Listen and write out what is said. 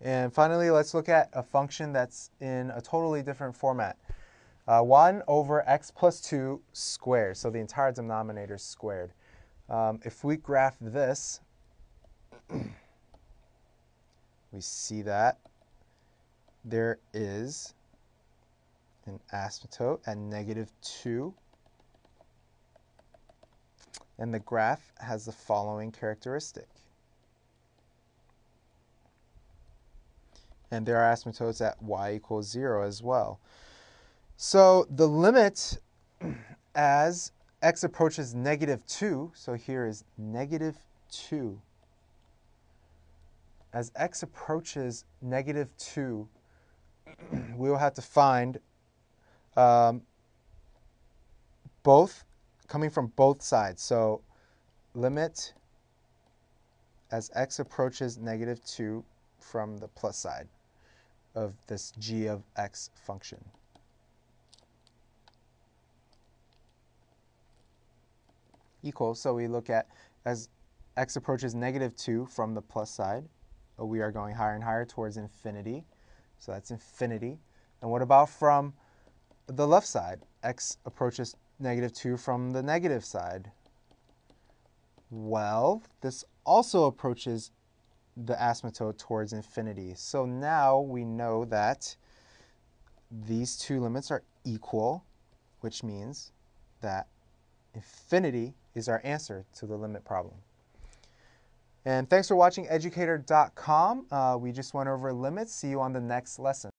And finally, let's look at a function that's in a totally different format. Uh, 1 over x plus 2 squared, so the entire denominator is squared. Um, if we graph this, we see that there is an asymptote at negative 2 and the graph has the following characteristic. And there are asymptotes at y equals 0 as well. So the limit as x approaches negative 2, so here is negative 2. As x approaches negative 2, we will have to find um, both coming from both sides. So limit as x approaches negative 2 from the plus side of this g of x function. Equal, so we look at as x approaches negative 2 from the plus side, we are going higher and higher towards infinity. So that's infinity. And what about from the left side? x approaches negative 2 from the negative side? Well, this also approaches the asymptote towards infinity. So now we know that these two limits are equal, which means that infinity is our answer to the limit problem. And thanks for watching educator.com. Uh, we just went over limits. See you on the next lesson.